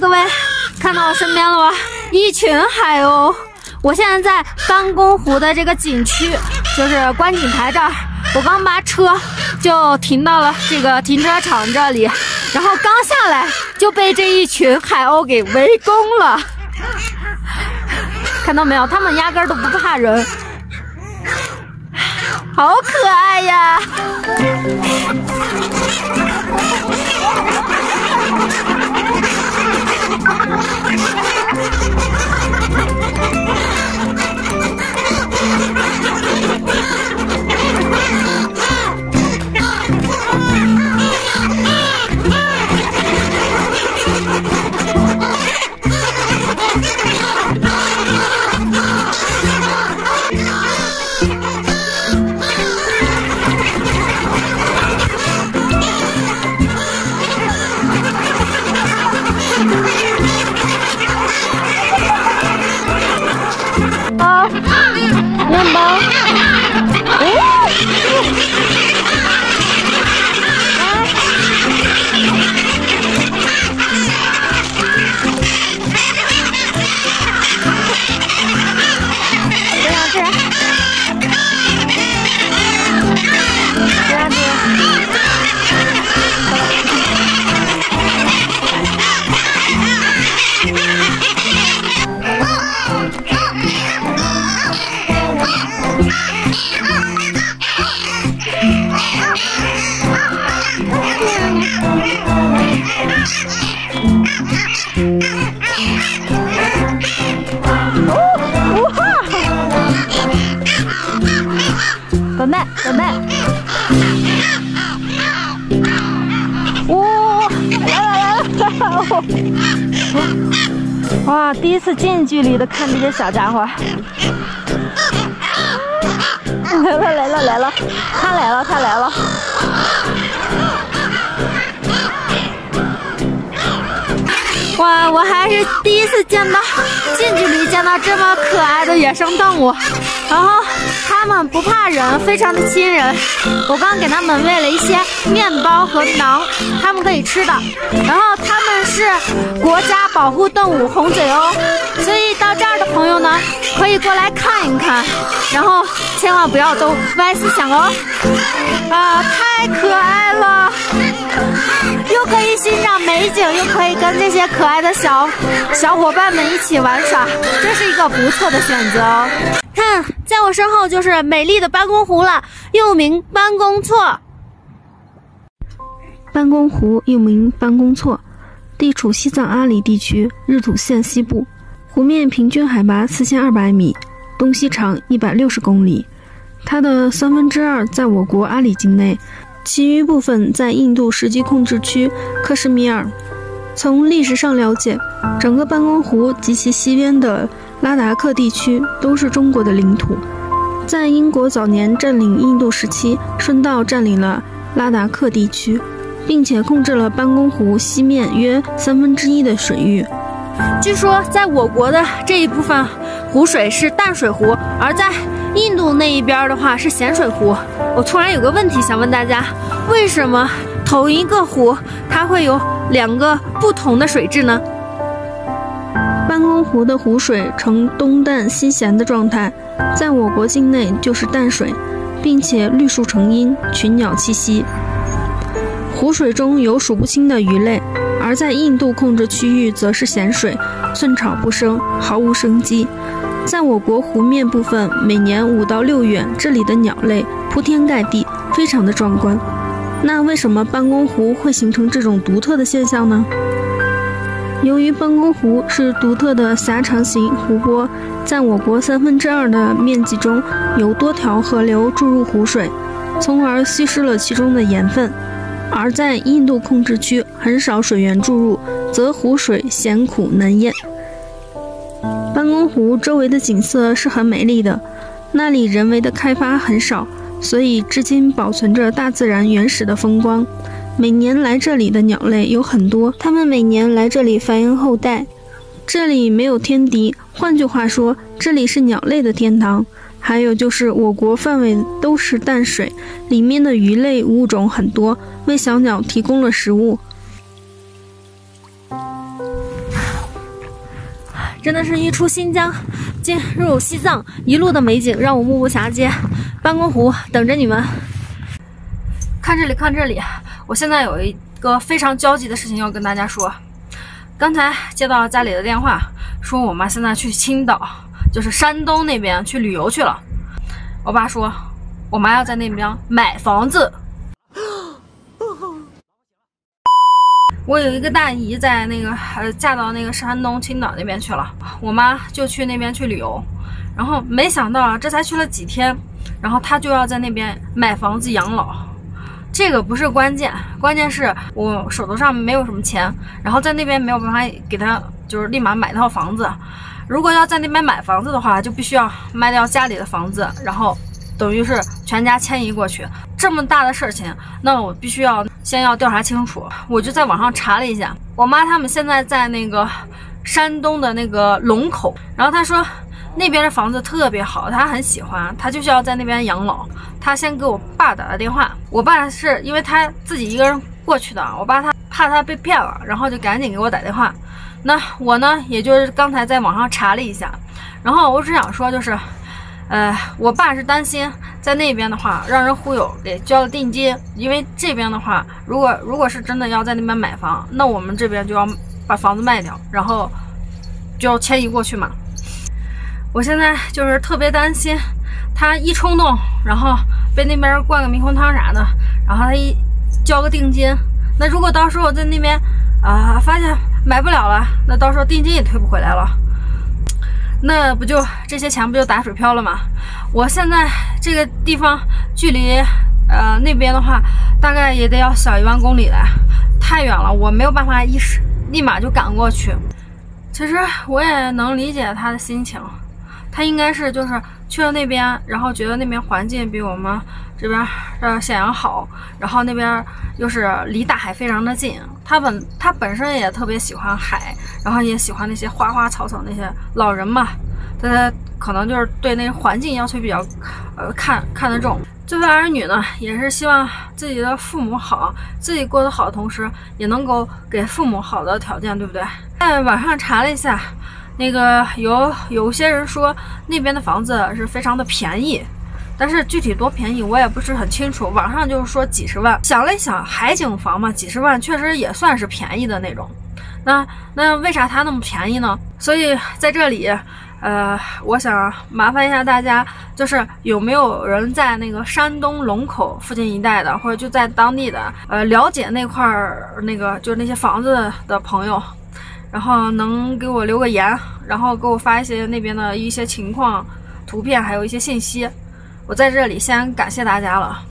各位看到我身边了吗？一群海鸥。我现在在班公湖的这个景区，就是观景台这儿。我刚把车就停到了这个停车场这里，然后刚下来就被这一群海鸥给围攻了。看到没有？他们压根都不怕人，好可爱呀！等第一次近距离的看这些小家伙。来了来了来了，他来了他来了。哇，我还是第一次见到近距离见到这么可爱的野生动物，然后们不怕人，非常的亲人。我刚给它们喂了一些面包和馕，它们可以吃的。然后它们是国家保护动物红嘴鸥，所以到这儿的朋友呢，可以过来看一看，然后千万不要都歪思想哦。啊，太可爱了！又可以欣赏美景，又可以跟这些可爱的小小伙伴们一起玩耍，这是一个不错的选择哦。在我身后就是美丽的班公湖了，又名班公错。班公湖又名班公错，地处西藏阿里地区日土县西部，湖面平均海拔四千二百米，东西长一百六十公里，它的三分之二在我国阿里境内。其余部分在印度实际控制区克什米尔。从历史上了解，整个班公湖及其西边的拉达克地区都是中国的领土。在英国早年占领印度时期，顺道占领了拉达克地区，并且控制了班公湖西面约三分之一的水域。据说，在我国的这一部分湖水是淡水湖，而在印度那一边的话是咸水湖。我突然有个问题想问大家：为什么同一个湖它会有两个不同的水质呢？班公湖的湖水呈东淡西咸的状态，在我国境内就是淡水，并且绿树成荫，群鸟栖息。湖水中有数不清的鱼类，而在印度控制区域则是咸水，寸草不生，毫无生机。在我国湖面部分，每年五到六月，这里的鸟类铺天盖地，非常的壮观。那为什么班公湖会形成这种独特的现象呢？由于班公湖是独特的狭长型湖泊，在我国三分之二的面积中有多条河流注入湖水，从而稀释了其中的盐分；而在印度控制区很少水源注入，则湖水咸苦难咽。班公湖周围的景色是很美丽的，那里人为的开发很少，所以至今保存着大自然原始的风光。每年来这里的鸟类有很多，它们每年来这里繁衍后代。这里没有天敌，换句话说，这里是鸟类的天堂。还有就是我国范围都是淡水，里面的鱼类物种很多，为小鸟提供了食物。真的是一出新疆进入西藏，一路的美景让我目不暇接。班公湖等着你们。看这里，看这里，我现在有一个非常焦急的事情要跟大家说。刚才接到家里的电话，说我妈现在去青岛，就是山东那边去旅游去了。我爸说，我妈要在那边买房子。我有一个大姨在那个呃嫁到那个山东青岛那边去了，我妈就去那边去旅游，然后没想到啊，这才去了几天，然后她就要在那边买房子养老。这个不是关键，关键是我手头上没有什么钱，然后在那边没有办法给她就是立马买套房子。如果要在那边买房子的话，就必须要卖掉家里的房子，然后等于是全家迁移过去。这么大的事情，那我必须要。先要调查清楚，我就在网上查了一下，我妈他们现在在那个山东的那个龙口，然后她说那边的房子特别好，他很喜欢，他就是要在那边养老。他先给我爸打了电话，我爸是因为他自己一个人过去的，我爸他怕他被骗了，然后就赶紧给我打电话。那我呢，也就是刚才在网上查了一下，然后我只想说就是。呃，我爸是担心在那边的话让人忽悠，给交了定金。因为这边的话，如果如果是真的要在那边买房，那我们这边就要把房子卖掉，然后就要迁移过去嘛。我现在就是特别担心他一冲动，然后被那边灌个迷魂汤啥的，然后他一交个定金，那如果到时候我在那边啊发现买不了了，那到时候定金也退不回来了。那不就这些钱不就打水漂了吗？我现在这个地方距离呃那边的话，大概也得要小一万公里了，太远了，我没有办法一时立马就赶过去。其实我也能理解他的心情，他应该是就是去了那边，然后觉得那边环境比我们这边呃沈阳好，然后那边又是离大海非常的近。他本他本身也特别喜欢海，然后也喜欢那些花花草草那些老人嘛，他可能就是对那环境要求比较，呃看看得重。作为儿女呢，也是希望自己的父母好，自己过得好的同时，也能够给父母好的条件，对不对？在网上查了一下，那个有有些人说那边的房子是非常的便宜。但是具体多便宜我也不是很清楚，网上就是说几十万。想了一想，海景房嘛，几十万确实也算是便宜的那种。那那为啥它那么便宜呢？所以在这里，呃，我想麻烦一下大家，就是有没有人在那个山东龙口附近一带的，或者就在当地的，呃，了解那块儿那个就是那些房子的朋友，然后能给我留个言，然后给我发一些那边的一些情况、图片，还有一些信息。我在这里先感谢大家了。